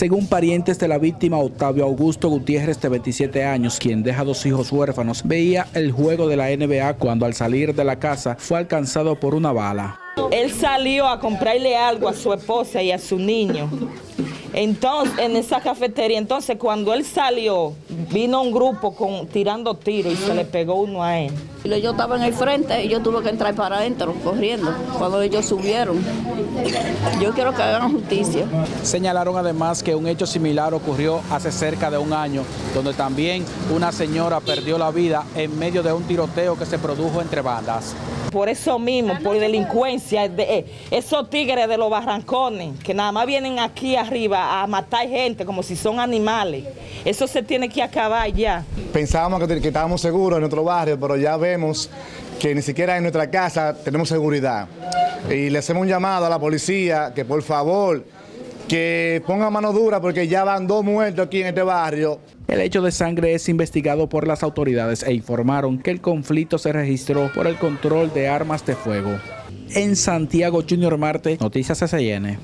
Según parientes de la víctima, Octavio Augusto Gutiérrez, de 27 años, quien deja dos hijos huérfanos, veía el juego de la NBA cuando al salir de la casa fue alcanzado por una bala. Él salió a comprarle algo a su esposa y a su niño. Entonces, en esa cafetería, entonces cuando él salió, vino un grupo con, tirando tiros y se le pegó uno a él. Yo estaba en el frente y yo tuve que entrar para adentro, corriendo, cuando ellos subieron. Yo quiero que hagan justicia. Señalaron además que un hecho similar ocurrió hace cerca de un año, donde también una señora perdió la vida en medio de un tiroteo que se produjo entre bandas. Por eso mismo, por delincuencia, de, eh, esos tigres de los barrancones, que nada más vienen aquí arriba a matar gente como si son animales, eso se tiene que acabar ya. Pensábamos que, que estábamos seguros en nuestro barrio, pero ya vemos que ni siquiera en nuestra casa tenemos seguridad. Y le hacemos un llamado a la policía que por favor que ponga mano dura porque ya van dos muertos aquí en este barrio. El hecho de sangre es investigado por las autoridades e informaron que el conflicto se registró por el control de armas de fuego. En Santiago Junior Marte, Noticias SN.